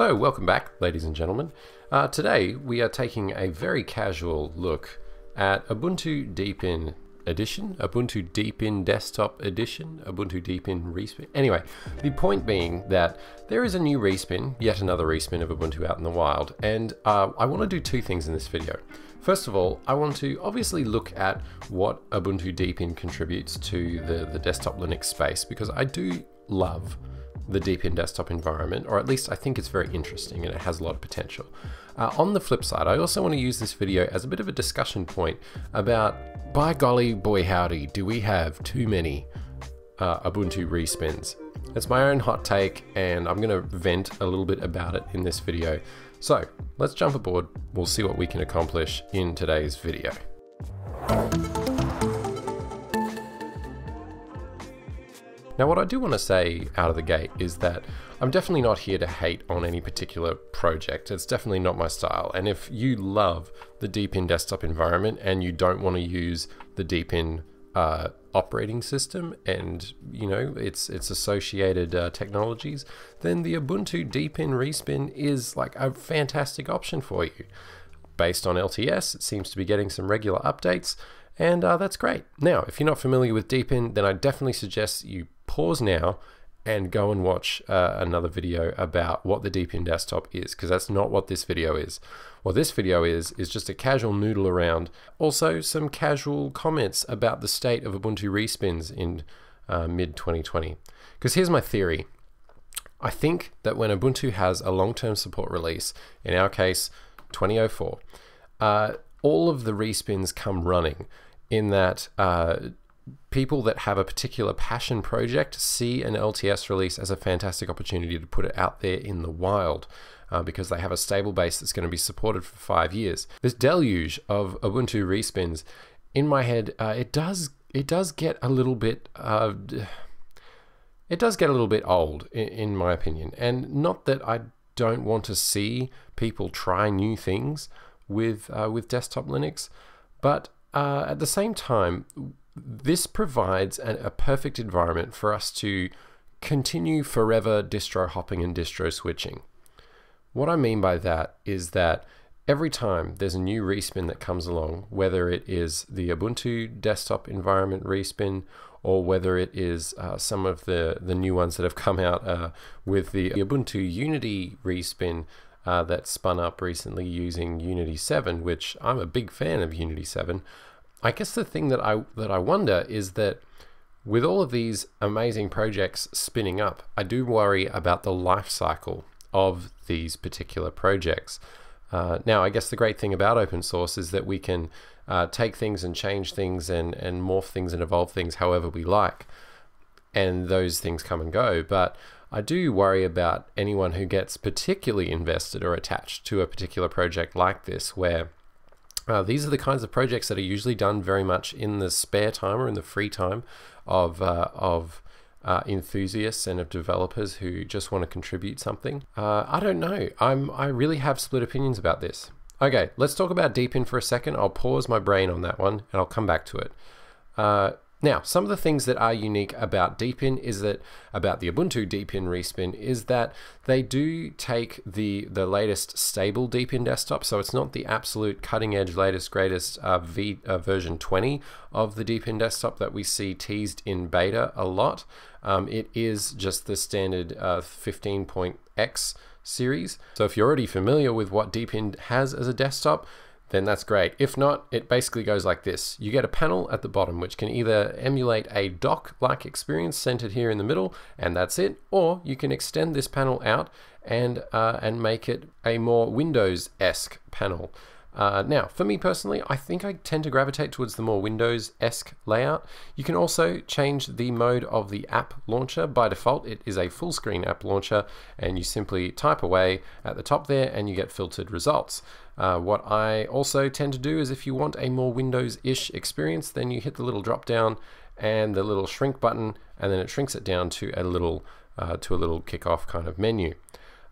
So, welcome back, ladies and gentlemen. Uh, today, we are taking a very casual look at Ubuntu Deepin Edition, Ubuntu Deepin Desktop Edition, Ubuntu Deepin Respin. Anyway, the point being that there is a new respin, yet another respin of Ubuntu out in the wild, and uh, I want to do two things in this video. First of all, I want to obviously look at what Ubuntu Deepin contributes to the, the desktop Linux space, because I do love the Deepin desktop environment, or at least I think it's very interesting and it has a lot of potential. Uh, on the flip side, I also want to use this video as a bit of a discussion point about, by golly, boy howdy, do we have too many uh, Ubuntu respins. It's my own hot take and I'm going to vent a little bit about it in this video. So let's jump aboard, we'll see what we can accomplish in today's video. Now, what I do want to say out of the gate is that I'm definitely not here to hate on any particular project. It's definitely not my style. And if you love the Deepin desktop environment and you don't want to use the Deepin uh, operating system and you know its its associated uh, technologies, then the Ubuntu Deepin Respin is like a fantastic option for you. Based on LTS, it seems to be getting some regular updates, and uh, that's great. Now, if you're not familiar with Deepin, then I definitely suggest you pause now and go and watch uh, another video about what the Deepin desktop is, because that's not what this video is. What this video is, is just a casual noodle around. Also, some casual comments about the state of Ubuntu respins in uh, mid 2020. Because here's my theory. I think that when Ubuntu has a long-term support release, in our case, 2004, uh, all of the respins come running in that uh, people that have a particular passion project see an LTS release as a fantastic opportunity to put it out there in the wild. Uh, because they have a stable base that's going to be supported for five years. This deluge of Ubuntu respins, in my head, uh, it does it does get a little bit uh, it does get a little bit old, in, in my opinion. And not that I don't want to see people try new things with uh, with desktop Linux, but uh, at the same time, this provides an, a perfect environment for us to continue forever distro hopping and distro switching. What I mean by that is that every time there's a new respin that comes along, whether it is the Ubuntu desktop environment respin or whether it is uh, some of the, the new ones that have come out uh, with the Ubuntu Unity respin uh, that spun up recently using Unity 7, which I'm a big fan of Unity 7. I guess the thing that I that I wonder is that with all of these amazing projects spinning up, I do worry about the life cycle of these particular projects. Uh, now, I guess the great thing about open source is that we can uh, take things and change things and, and morph things and evolve things however we like. And those things come and go. But I do worry about anyone who gets particularly invested or attached to a particular project like this, where uh, these are the kinds of projects that are usually done very much in the spare time or in the free time of, uh, of uh, enthusiasts and of developers who just want to contribute something. Uh, I don't know. I'm, I really have split opinions about this. Okay, let's talk about Deepin for a second. I'll pause my brain on that one and I'll come back to it. Now, some of the things that are unique about Deepin is that about the Ubuntu Deepin respin is that they do take the the latest stable Deepin desktop, so it's not the absolute cutting edge, latest, greatest uh, v, uh, version 20 of the Deepin desktop that we see teased in beta a lot. Um, it is just the standard uh, 15.x series. So if you're already familiar with what Deepin has as a desktop, then that's great. If not, it basically goes like this. You get a panel at the bottom which can either emulate a dock-like experience centered here in the middle, and that's it, or you can extend this panel out and, uh, and make it a more Windows-esque panel. Uh, now, for me personally, I think I tend to gravitate towards the more Windows-esque layout. You can also change the mode of the app launcher. By default, it is a full screen app launcher, and you simply type away at the top there and you get filtered results. Uh, what I also tend to do is if you want a more Windows-ish experience, then you hit the little drop down and the little shrink button, and then it shrinks it down to a little uh, to a little kickoff kind of menu.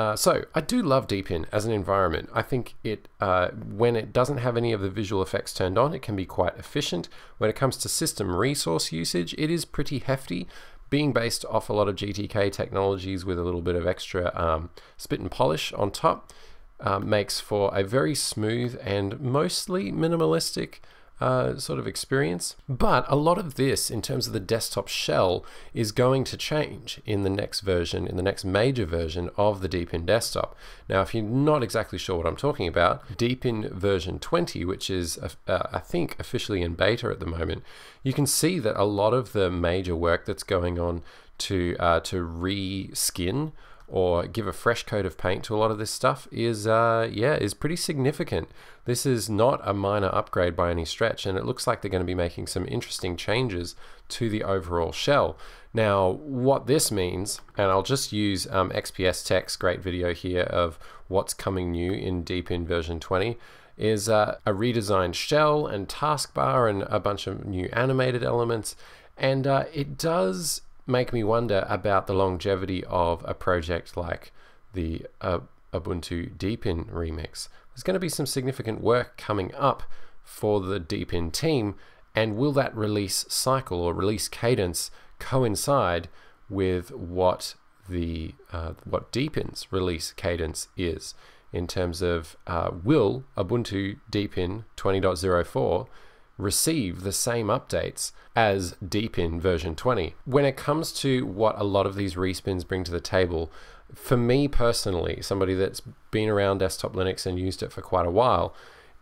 Uh, so I do love Deepin as an environment. I think it, uh, when it doesn't have any of the visual effects turned on, it can be quite efficient. When it comes to system resource usage, it is pretty hefty, being based off a lot of GTK technologies with a little bit of extra um, spit and polish on top, uh, makes for a very smooth and mostly minimalistic uh, sort of experience. But a lot of this, in terms of the desktop shell, is going to change in the next version, in the next major version of the Deepin desktop. Now, if you're not exactly sure what I'm talking about, Deepin version 20, which is, uh, uh, I think, officially in beta at the moment, you can see that a lot of the major work that's going on to uh, to reskin or give a fresh coat of paint to a lot of this stuff is uh, yeah is pretty significant. This is not a minor upgrade by any stretch, and it looks like they're going to be making some interesting changes to the overall shell. Now, what this means, and I'll just use um, XPS Tech's great video here of what's coming new in Deepin version 20, is uh, a redesigned shell and taskbar and a bunch of new animated elements. And uh, it does make me wonder about the longevity of a project like the uh, Ubuntu Deepin remix. There's going to be some significant work coming up for the Deepin team, and will that release cycle or release cadence coincide with what the uh, what Deepin's release cadence is in terms of uh, will Ubuntu Deepin 20.04 receive the same updates as Deepin version 20. When it comes to what a lot of these respins bring to the table, for me personally, somebody that's been around desktop Linux and used it for quite a while,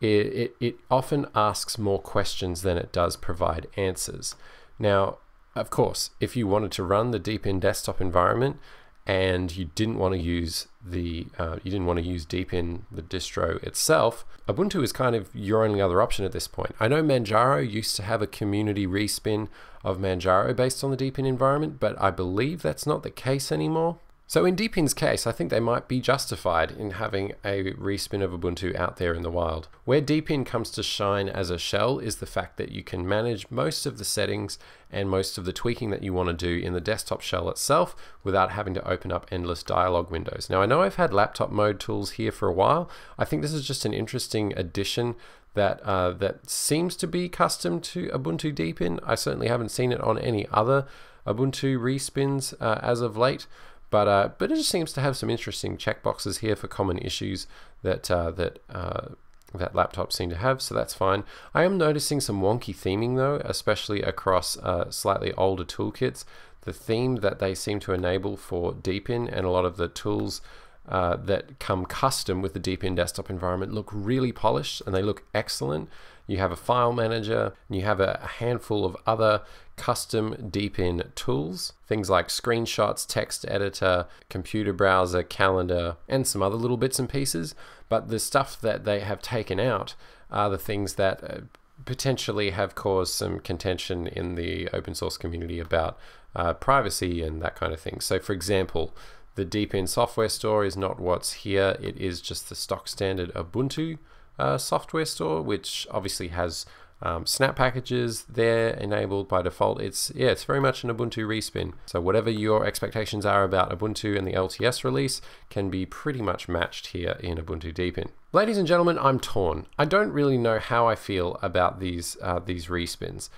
it, it, it often asks more questions than it does provide answers. Now, of course, if you wanted to run the Deepin desktop environment, and you didn't want to use the uh, you didn't want to use Deepin the distro itself, Ubuntu is kind of your only other option at this point. I know Manjaro used to have a community respin of Manjaro based on the Deepin environment, but I believe that's not the case anymore. So in Deepin's case, I think they might be justified in having a respin of Ubuntu out there in the wild. Where Deepin comes to shine as a shell is the fact that you can manage most of the settings and most of the tweaking that you want to do in the desktop shell itself without having to open up endless dialog windows. Now I know I've had laptop mode tools here for a while. I think this is just an interesting addition that uh, that seems to be custom to Ubuntu Deepin. I certainly haven't seen it on any other Ubuntu respins uh, as of late. But uh, but it just seems to have some interesting checkboxes here for common issues that uh, that uh, that laptops seem to have, so that's fine. I am noticing some wonky theming though, especially across uh, slightly older toolkits. The theme that they seem to enable for Deepin and a lot of the tools uh, that come custom with the Deepin desktop environment look really polished and they look excellent. You have a file manager, and you have a handful of other custom Deepin tools, things like screenshots, text editor, computer browser, calendar, and some other little bits and pieces. But the stuff that they have taken out are the things that uh, potentially have caused some contention in the open source community about uh, privacy and that kind of thing. So, for example, the Deepin software store is not what's here, it is just the stock standard Ubuntu uh, software store, which obviously has um, snap packages there enabled by default. It's yeah, it's very much an Ubuntu respin. So whatever your expectations are about Ubuntu and the LTS release can be pretty much matched here in Ubuntu Deepin. Ladies and gentlemen, I'm torn. I don't really know how I feel about these uh, these respins.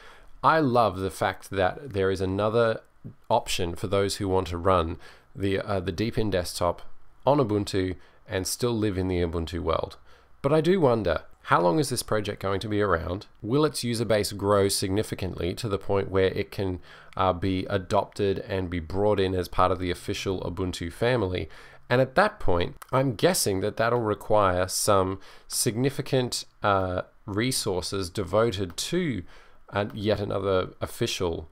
I love the fact that there is another option for those who want to run the uh, the Deepin desktop on Ubuntu and still live in the Ubuntu world. But I do wonder, how long is this project going to be around? Will its user base grow significantly to the point where it can uh, be adopted and be brought in as part of the official Ubuntu family? And at that point, I'm guessing that that'll require some significant uh, resources devoted to uh, yet another official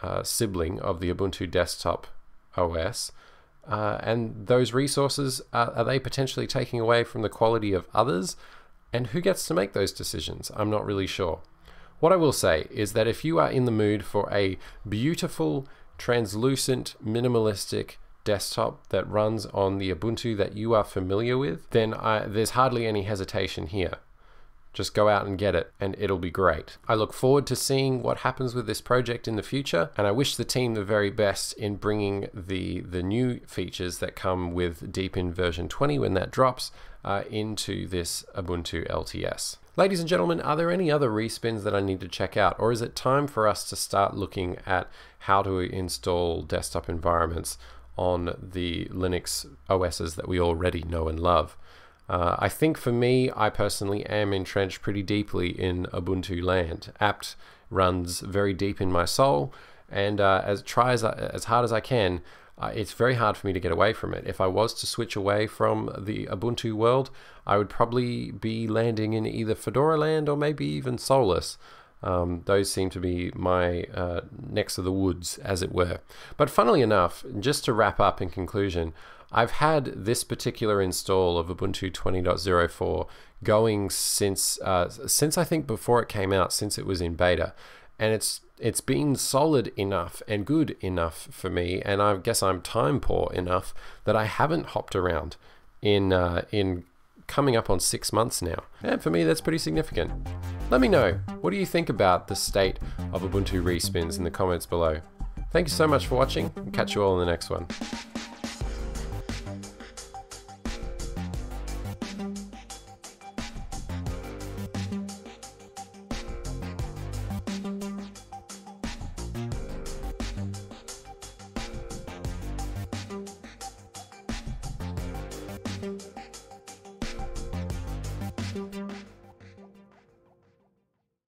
uh, sibling of the Ubuntu desktop OS. Uh, and those resources, are they potentially taking away from the quality of others? And who gets to make those decisions? I'm not really sure. What I will say is that if you are in the mood for a beautiful, translucent, minimalistic desktop that runs on the Ubuntu that you are familiar with, then I, there's hardly any hesitation here. Just go out and get it, and it'll be great. I look forward to seeing what happens with this project in the future, and I wish the team the very best in bringing the the new features that come with Deepin version 20 when that drops uh, into this Ubuntu LTS. Ladies and gentlemen, are there any other respins that I need to check out, or is it time for us to start looking at how to install desktop environments on the Linux OSs that we already know and love? Uh, I think for me, I personally am entrenched pretty deeply in Ubuntu land. apt runs very deep in my soul, and uh, as try as, as hard as I can, uh, it's very hard for me to get away from it. If I was to switch away from the Ubuntu world, I would probably be landing in either Fedora land or maybe even Solus. Um, those seem to be my uh, next to the woods, as it were. But funnily enough, just to wrap up in conclusion, I've had this particular install of Ubuntu 20.04 going since uh, since I think before it came out, since it was in beta, and it's it's been solid enough and good enough for me, and I guess I'm time poor enough that I haven't hopped around in uh, in coming up on six months now, and for me that's pretty significant. Let me know what do you think about the state of Ubuntu respins in the comments below. Thank you so much for watching, and catch you all in the next one. Thank you. Thank you.